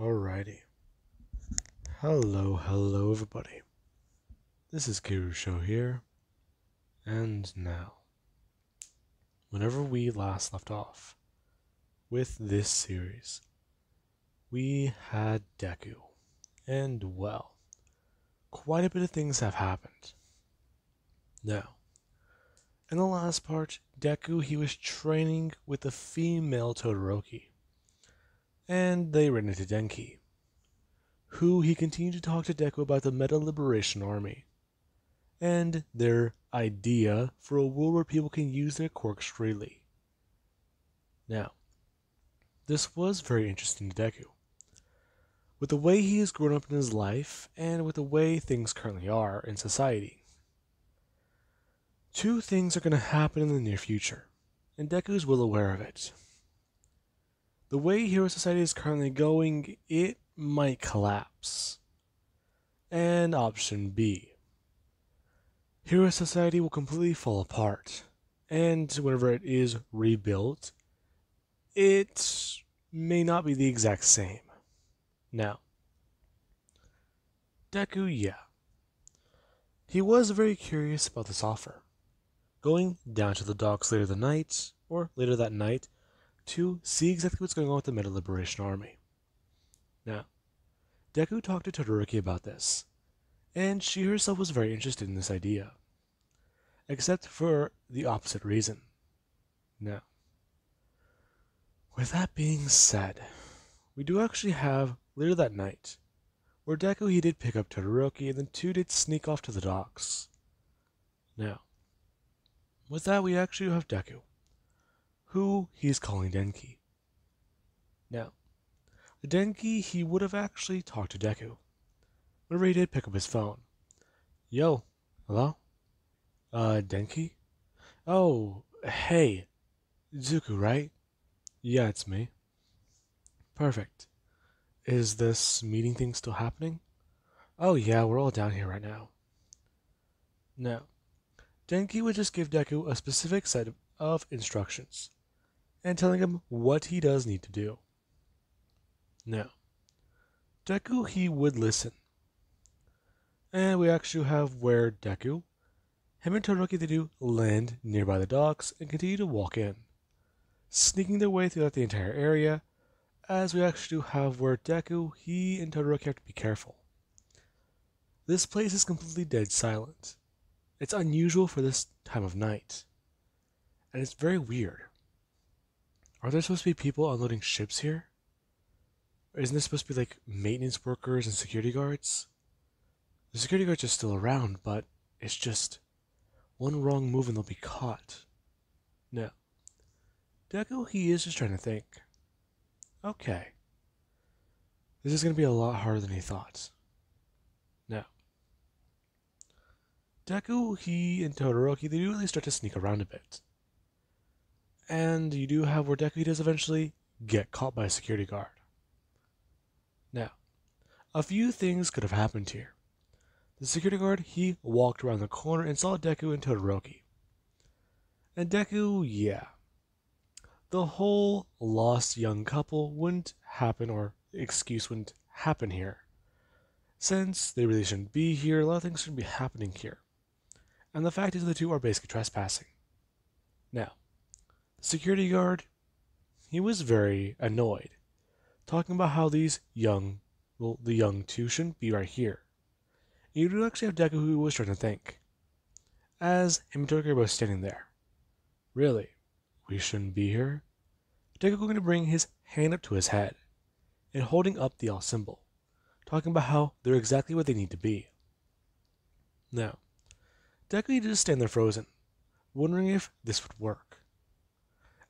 Alrighty. Hello, hello, everybody. This is Kirusho here. And now, whenever we last left off with this series, we had Deku. And well, quite a bit of things have happened. Now, in the last part, Deku he was training with the female Todoroki and they ran into Denki, who he continued to talk to Deku about the Meta Liberation Army and their idea for a world where people can use their quirks freely. Now, this was very interesting to Deku. With the way he has grown up in his life and with the way things currently are in society, two things are going to happen in the near future, and Deku is well aware of it the way Hero Society is currently going, it might collapse. And option B Hero Society will completely fall apart. And whenever it is rebuilt, it may not be the exact same. Now, Deku, yeah. He was very curious about this offer. Going down to the docks later that night, or later that night, to see exactly what's going on with the Meta Liberation Army. Now, Deku talked to Todoroki about this, and she herself was very interested in this idea, except for the opposite reason. Now, with that being said, we do actually have later that night, where Deku he did pick up Todoroki, and the two did sneak off to the docks. Now, with that, we actually have Deku who he is calling Denki. Now, Denki, he would have actually talked to Deku. Whenever he did pick up his phone. Yo, hello? Uh, Denki? Oh, hey, Zuko, right? Yeah, it's me. Perfect. Is this meeting thing still happening? Oh yeah, we're all down here right now. Now, Denki would just give Deku a specific set of instructions and telling him what he does need to do. Now, Deku, he would listen. And we actually have where Deku, him and Todoroki, they do land nearby the docks and continue to walk in, sneaking their way throughout the entire area, as we actually do have where Deku, he and Todoroki have to be careful. This place is completely dead silent. It's unusual for this time of night. And it's very weird. Are there supposed to be people unloading ships here? Isn't this supposed to be like maintenance workers and security guards? The security guards are still around, but it's just one wrong move and they'll be caught. No. Deku, he is just trying to think. Okay. This is going to be a lot harder than he thought. Now. Deku, he, and Todoroki, they do really start to sneak around a bit and you do have where Deku does eventually get caught by a security guard. Now, a few things could have happened here. The security guard, he walked around the corner and saw Deku and Todoroki. And Deku, yeah. The whole lost young couple wouldn't happen, or excuse wouldn't happen here. Since they really shouldn't be here, a lot of things shouldn't be happening here. And the fact is, the two are basically trespassing. Now, security guard, he was very annoyed, talking about how these young, well, the young two shouldn't be right here. You do actually have Deku who was trying to think, as him both standing there. Really, we shouldn't be here? Deku going to bring his hand up to his head, and holding up the all symbol, talking about how they're exactly what they need to be. Now, Deku to stand there frozen, wondering if this would work.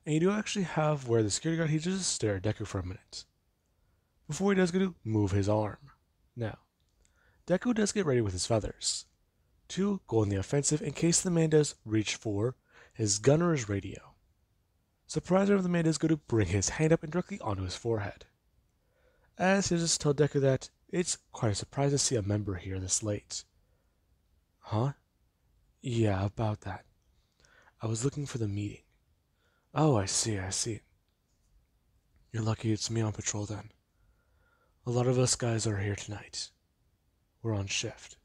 And you do actually have where the security guard, he just stared at Deku for a minute. before he does go to move his arm. Now, Deku does get ready with his feathers to go on the offensive in case the man does reach for his gun or his radio. Surprisingly, the man does go to bring his hand up and directly onto his forehead. As he just tell Deku that it's quite a surprise to see a member here this late. Huh? Yeah, about that. I was looking for the meeting. Oh, I see, I see. You're lucky it's me on patrol then. A lot of us guys are here tonight. We're on shift.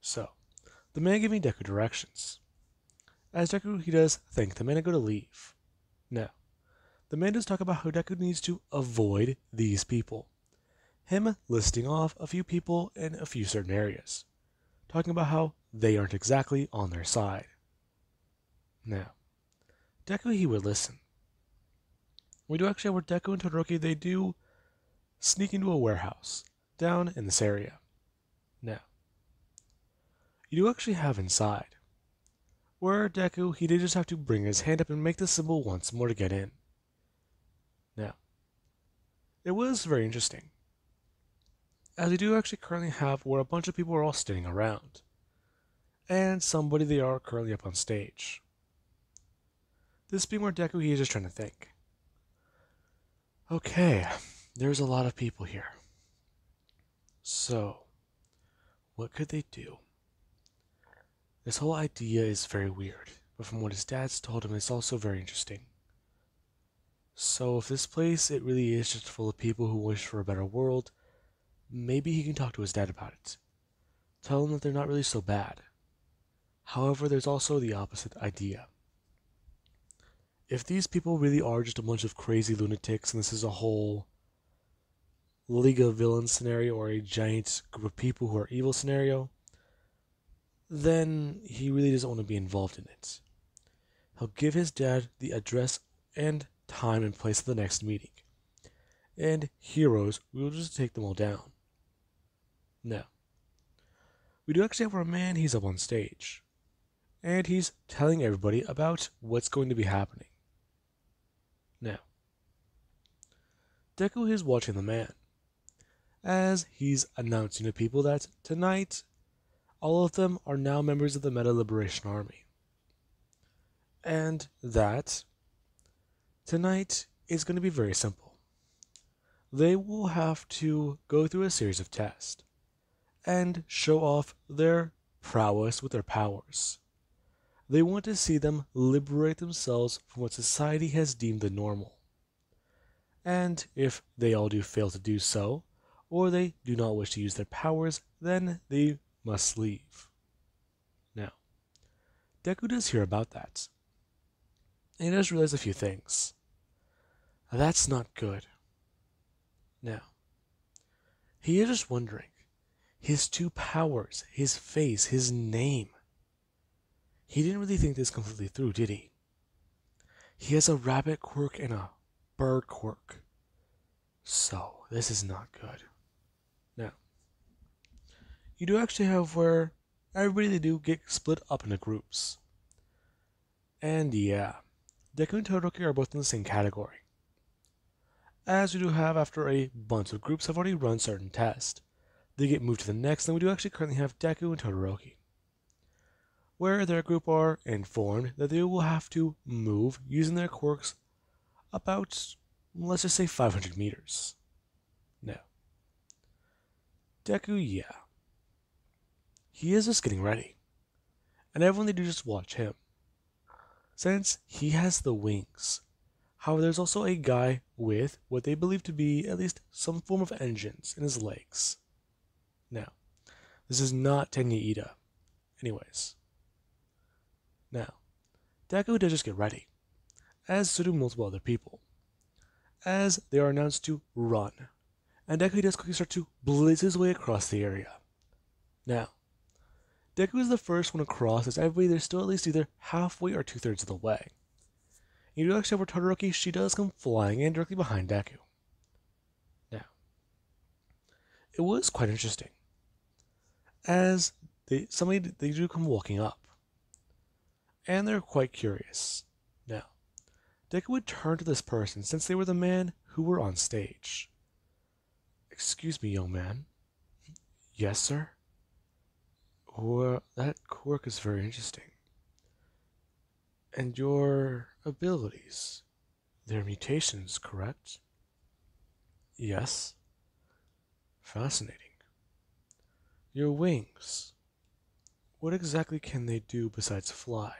So, the man gave me Deku directions. As Deku, he does thank the man and go to leave. Now, the man does talk about how Deku needs to avoid these people. Him listing off a few people in a few certain areas, talking about how they aren't exactly on their side. Now, Deku, he would listen. We do actually have where Deku and Todoroki, they do sneak into a warehouse down in this area. Now, you do actually have inside where Deku, he did just have to bring his hand up and make the symbol once more to get in. Now, it was very interesting, as we do actually currently have where a bunch of people are all standing around, and somebody they are currently up on stage. This being more Deku, he is just trying to think. Okay, there's a lot of people here. So, what could they do? This whole idea is very weird, but from what his dad's told him, it's also very interesting. So if this place, it really is just full of people who wish for a better world, maybe he can talk to his dad about it. Tell him that they're not really so bad. However, there's also the opposite idea. If these people really are just a bunch of crazy lunatics and this is a whole League of Villains scenario or a giant group of people who are evil scenario, then he really doesn't want to be involved in it. He'll give his dad the address and time and place of the next meeting. And heroes, we will just take them all down. Now, we do actually have our man, he's up on stage. And he's telling everybody about what's going to be happening. Now, Deku is watching the man as he's announcing to people that tonight all of them are now members of the Meta Liberation Army. And that tonight is going to be very simple. They will have to go through a series of tests and show off their prowess with their powers. They want to see them liberate themselves from what society has deemed the normal. And if they all do fail to do so, or they do not wish to use their powers, then they must leave. Now, Deku does hear about that. And he does realize a few things. That's not good. Now, he is just wondering his two powers, his face, his name. He didn't really think this completely through, did he? He has a rabbit quirk and a bird quirk. So, this is not good Now, you do actually have where everybody they do get split up into groups. And yeah, Deku and Todoroki are both in the same category. As we do have after a bunch of groups have already run certain tests. They get moved to the next, and we do actually currently have Deku and Todoroki. Where their group are informed that they will have to move using their quirks about, let's just say 500 meters. Now, Deku, yeah, he is just getting ready. And everyone they do just watch him. Since he has the wings. However, there's also a guy with what they believe to be at least some form of engines in his legs. Now, this is not Tenya Iida. Anyways. Now, Deku does just get ready, as so do multiple other people, as they are announced to run, and Deku does quickly start to blitz his way across the area. Now, Deku is the first one across, as everybody they're still at least either halfway or two thirds of the way. You do actually have Todoroki, she does come flying in directly behind Deku. Now, it was quite interesting, as they somebody they do come walking up, and they're quite curious. Deku would turn to this person since they were the man who were on stage. Excuse me, young man. Yes, sir? Well, that quirk is very interesting. And your abilities, they're mutations, correct? Yes. Fascinating. Your wings. What exactly can they do besides fly?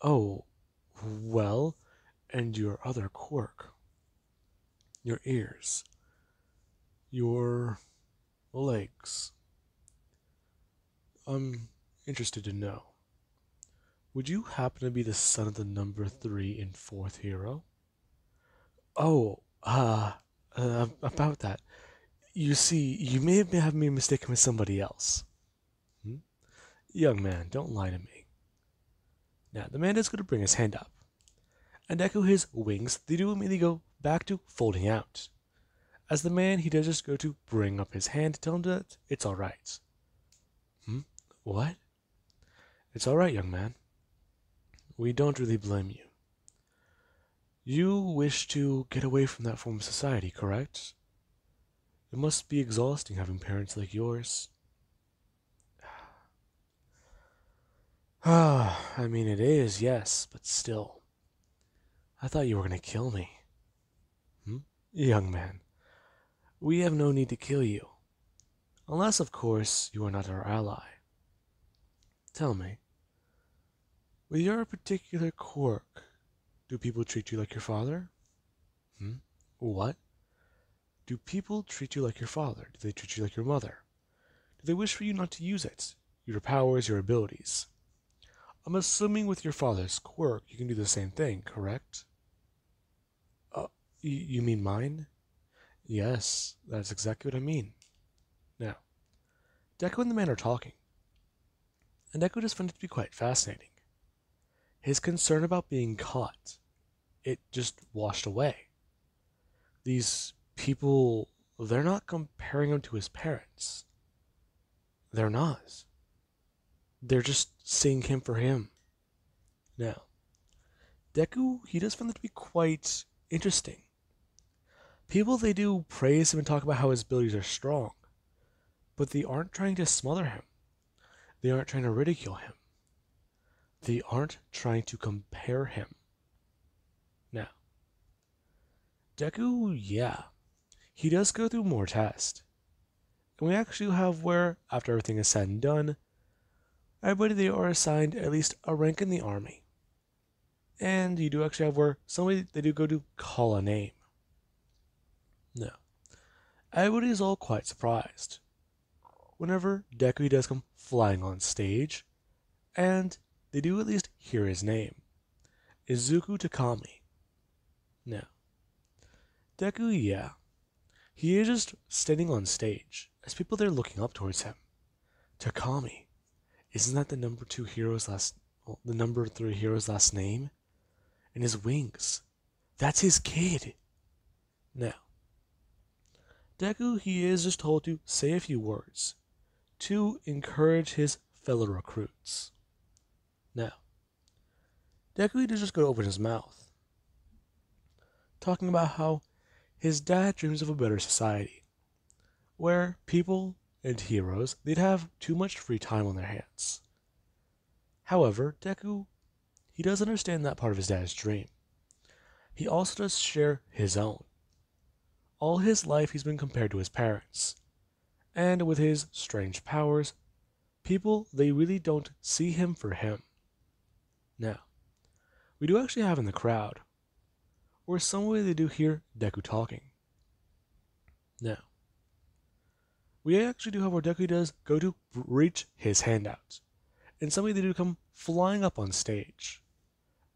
Oh, well, and your other quirk. Your ears. Your legs. I'm interested to know. Would you happen to be the son of the number three in fourth hero? Oh, uh, uh about that. You see, you may have me mistaken with somebody else. Hmm? Young man, don't lie to me. Now, the man is going to bring his hand up. And Deku his wings, they do immediately go back to folding out. As the man, he does just go to bring up his hand to tell him that it's alright. Hmm? What? It's alright, young man. We don't really blame you. You wish to get away from that form of society, correct? It must be exhausting having parents like yours. Ah, I mean, it is, yes, but still. I thought you were going to kill me. Hmm? Young man, we have no need to kill you. Unless, of course, you are not our ally. Tell me, with your particular quirk, do people treat you like your father? Hmm? What? Do people treat you like your father? Do they treat you like your mother? Do they wish for you not to use it? Your powers, your abilities? I'm assuming with your father's quirk, you can do the same thing, correct? You mean mine? Yes, that's exactly what I mean. Now, Deku and the man are talking, and Deku just found it to be quite fascinating. His concern about being caught, it just washed away. These people, they're not comparing him to his parents. They're not. They're just seeing him for him. Now, Deku, he does find that to be quite interesting. People, they do praise him and talk about how his abilities are strong, but they aren't trying to smother him. They aren't trying to ridicule him. They aren't trying to compare him. Now, Deku, yeah, he does go through more tests. And we actually have where, after everything is said and done, everybody they are assigned at least a rank in the army. And you do actually have where somebody they do go to call a name. No. Everybody is all quite surprised. Whenever Deku does come flying on stage, and they do at least hear his name. Izuku Takami. Now, Deku, yeah, he is just standing on stage as people there looking up towards him. Takami, isn't that the number two hero's last, well, the number three hero's last name? And his wings, that's his kid. Now, Deku, he is just told to say a few words to encourage his fellow recruits. Now, Deku does just go to open his mouth, talking about how his dad dreams of a better society, where people and heroes they'd have too much free time on their hands. However, Deku, he does understand that part of his dad's dream. He also does share his own. All his life he's been compared to his parents, and with his strange powers, people they really don't see him for him. Now, we do actually have in the crowd or some way they do hear Deku talking. Now, we actually do have where Deku does go to reach his hand out, and some way they do come flying up on stage.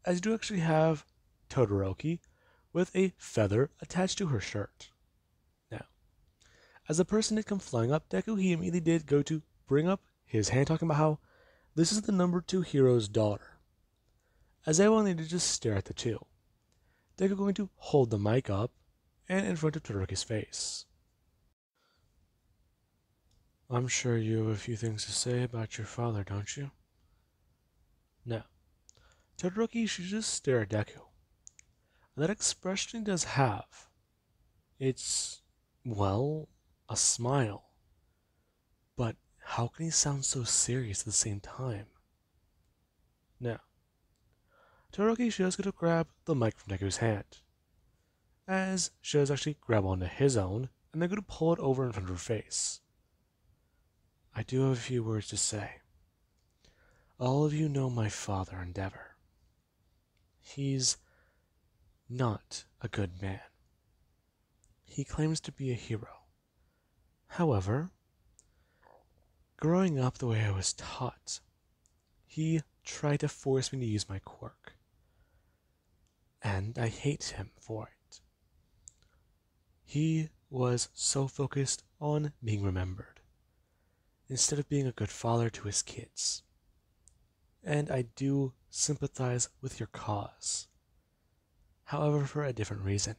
As you do actually have Todoroki with a feather attached to her shirt. As the person had come flying up, Deku he immediately did go to bring up his hand, talking about how this is the number two hero's daughter. As everyone they to just stare at the two they're going to hold the mic up and in front of Todoroki's face. I'm sure you have a few things to say about your father, don't you? No. Todoroki should just stare at Deku. That expression he does have, it's well, a smile. But how can he sound so serious at the same time? Now, Todoroki Shio's going to grab the mic from Deku's hand, as Shio's actually grab onto his own, and they're going to pull it over in front of her face. I do have a few words to say. All of you know my father, Endeavor. He's not a good man. He claims to be a hero. However, growing up the way I was taught, he tried to force me to use my quirk. And I hate him for it. He was so focused on being remembered, instead of being a good father to his kids. And I do sympathize with your cause. However, for a different reason.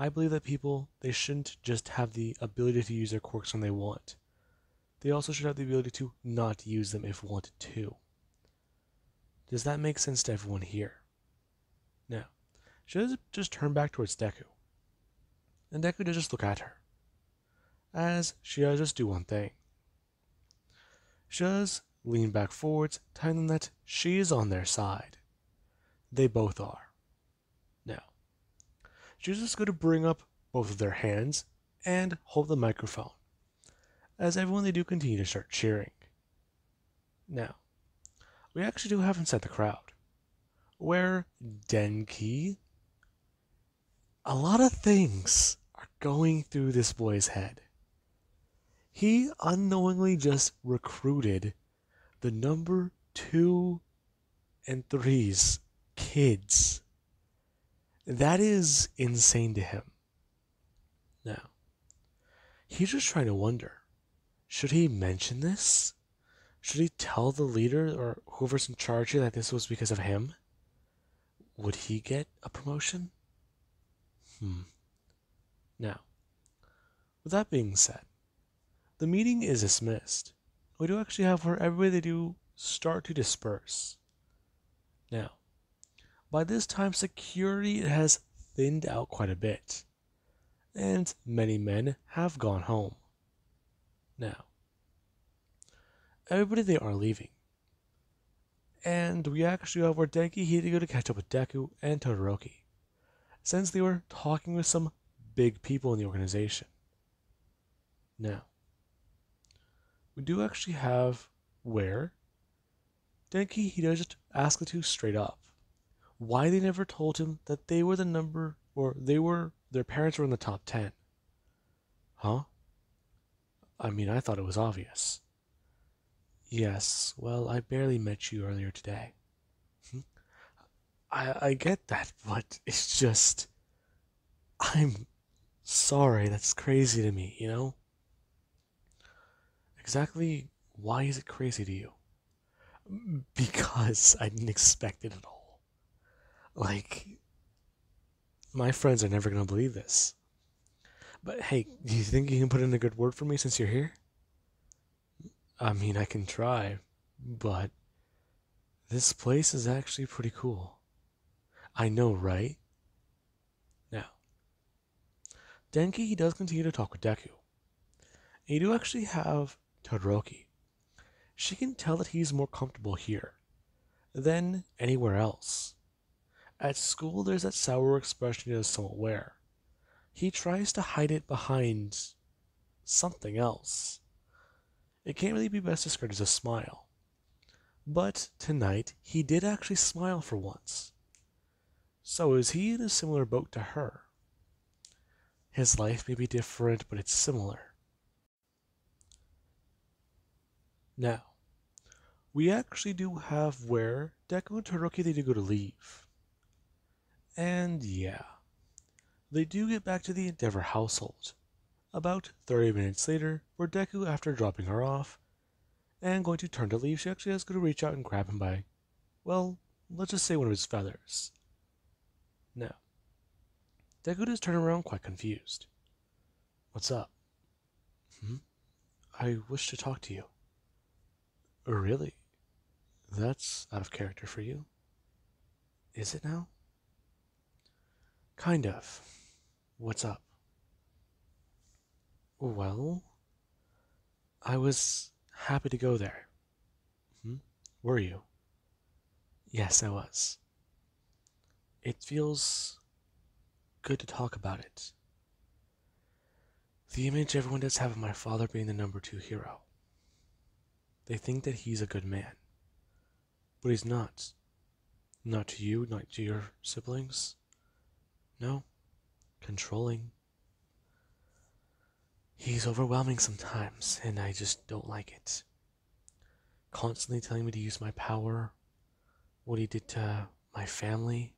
I believe that people, they shouldn't just have the ability to use their quirks when they want. They also should have the ability to not use them if wanted to. Does that make sense to everyone here? Now, she does just turn back towards Deku. And Deku does just look at her. As she does just do one thing. She does lean back forwards, telling them that she is on their side. They both are. Just going to bring up both of their hands and hold the microphone, as everyone they do continue to start cheering. Now, we actually do have inside the crowd, where Denki, a lot of things are going through this boy's head. He unknowingly just recruited the number two and threes kids. That is insane to him. Now, he's just trying to wonder should he mention this? Should he tell the leader or whoever's in charge here that this was because of him? Would he get a promotion? Hmm. Now, with that being said, the meeting is dismissed we do actually have where everybody do start to disperse. Now, by this time, security has thinned out quite a bit, and many men have gone home. Now, everybody they are leaving, and we actually have where Denki had to go to catch up with Deku and Todoroki, since they were talking with some big people in the organization. Now, we do actually have where Denki he just ask the two straight up why they never told him that they were the number or they were their parents were in the top 10 huh i mean i thought it was obvious yes well i barely met you earlier today hmm? i i get that but it's just i'm sorry that's crazy to me you know Exactly why is it crazy to you? Because I didn't expect it at all. Like, my friends are never going to believe this. But hey, do you think you can put in a good word for me since you're here? I mean, I can try, but this place is actually pretty cool. I know, right? Now, Denki he does continue to talk with Deku. And you do actually have Todoroki. She can tell that he's more comfortable here than anywhere else. At school, there's that sour expression he is somewhat wear. He tries to hide it behind something else. It can't really be best described as a smile. But tonight, he did actually smile for once. So is he in a similar boat to her? His life may be different, but it's similar. Now, we actually do have where Deku and Todoroki they do go to leave. And yeah, they do get back to the Endeavor household. About 30 minutes later, where Deku, after dropping her off and going to turn to leave, she actually has to reach out and grab him by, well, let's just say one of his feathers. Now, Deku does turn around quite confused. What's up? Hmm? I wish to talk to you. Really? That's out of character for you. Is it now? Kind of. What's up? Well, I was happy to go there. Hmm? Were you? Yes, I was. It feels good to talk about it. The image everyone does have of my father being the number two hero. They think that he's a good man, but he's not. Not to you, not to your siblings. No, controlling. He's overwhelming sometimes, and I just don't like it. Constantly telling me to use my power, what he did to my family,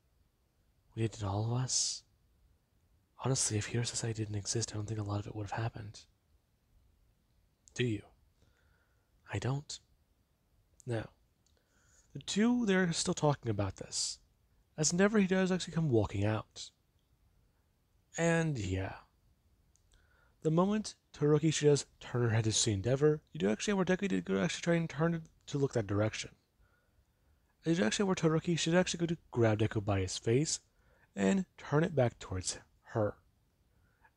what he did to all of us. Honestly, if Hero Society didn't exist, I don't think a lot of it would have happened. Do you? I don't. Now, the two, they're still talking about this. As Endeavor he does actually come walking out. And yeah. The moment Todoroki does turn her head to see Endeavor, you do actually have where Deku did go actually try and turn it to look that direction. You do actually have where Todoroki should actually go to grab Deku by his face and turn it back towards her.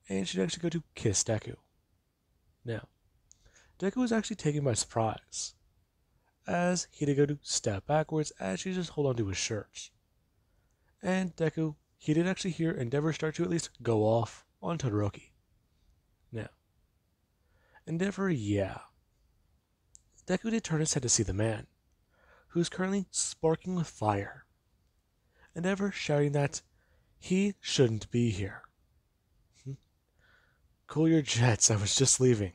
And she'd actually go to kiss Deku. Now, Deku was actually taken by surprise, as he did go to step backwards as she just hold on to his shirt. And Deku, he did actually hear Endeavor start to at least go off on Todoroki. Now, Endeavor, yeah. Deku did turn his head to see the man, who is currently sparking with fire. Endeavor shouting that he shouldn't be here. Hmm? Cool your jets, I was just leaving.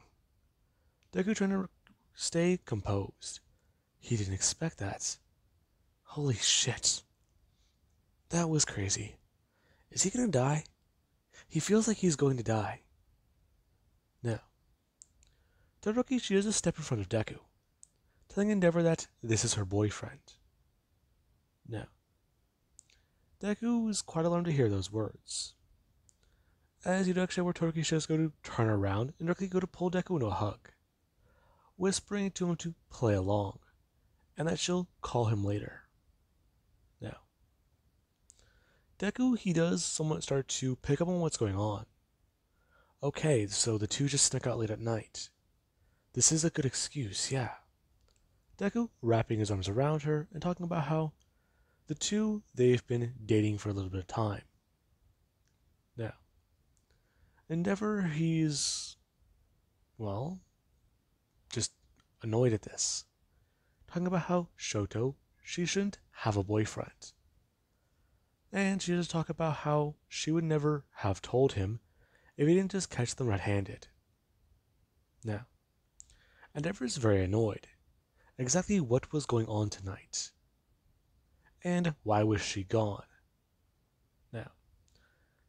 Deku trying to stay composed. He didn't expect that. Holy shit. That was crazy. Is he gonna die? He feels like he's going to die. Now, Todoroki, she does a step in front of Deku, telling Endeavor that this is her boyfriend. Now, Deku is quite alarmed to hear those words. As you actually where Todoroki just go to turn around and directly go to pull Deku into a hug whispering to him to play along, and that she'll call him later. Now, Deku, he does somewhat start to pick up on what's going on. Okay, so the two just snuck out late at night. This is a good excuse, yeah. Deku wrapping his arms around her and talking about how the two, they've been dating for a little bit of time. Now, Endeavor, he's, well, just annoyed at this, talking about how Shoto, she shouldn't have a boyfriend. And she just talk about how she would never have told him if he didn't just catch them red handed. Now, Endeavor is very annoyed. Exactly what was going on tonight? And why was she gone? Now,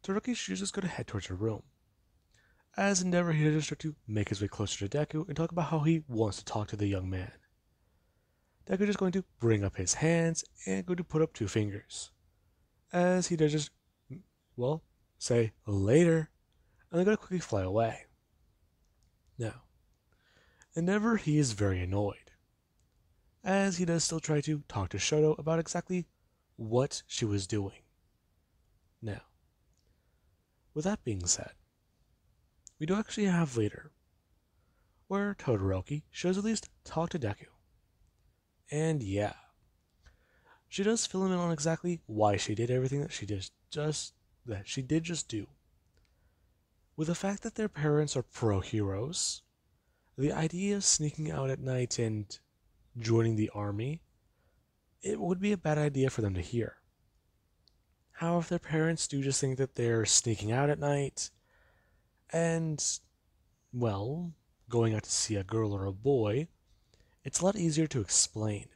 Todoroki should just going to head towards her room. As Endeavor, he just start to make his way closer to Deku and talk about how he wants to talk to the young man. Deku is going to bring up his hands and going to put up two fingers. As he does just, well, say later, and then going to quickly fly away. Now, Endeavor, he is very annoyed, as he does still try to talk to Shoto about exactly what she was doing. Now, with that being said, we do actually have later, where Todoroki shows at least talk to Deku. And yeah, she does fill him in on exactly why she did everything that she did just that she did just do. With the fact that their parents are pro heroes, the idea of sneaking out at night and joining the army, it would be a bad idea for them to hear. How if their parents do just think that they're sneaking out at night and, well, going out to see a girl or a boy, it's a lot easier to explain.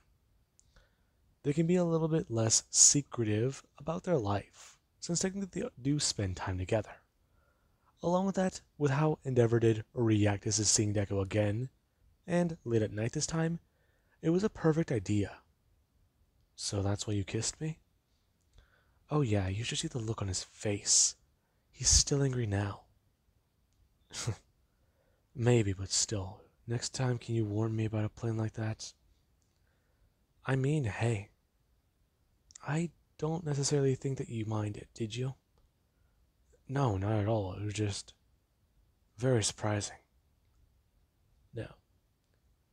They can be a little bit less secretive about their life, since technically they do spend time together. Along with that, with how Endeavor did react as seeing Deku again, and late at night this time, it was a perfect idea. So that's why you kissed me? Oh yeah, you should see the look on his face. He's still angry now. Maybe, but still. Next time, can you warn me about a plane like that? I mean, hey. I don't necessarily think that you mind it, did you? No, not at all. It was just. very surprising. Now,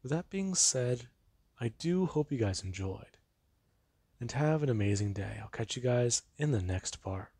with that being said, I do hope you guys enjoyed. And have an amazing day. I'll catch you guys in the next part.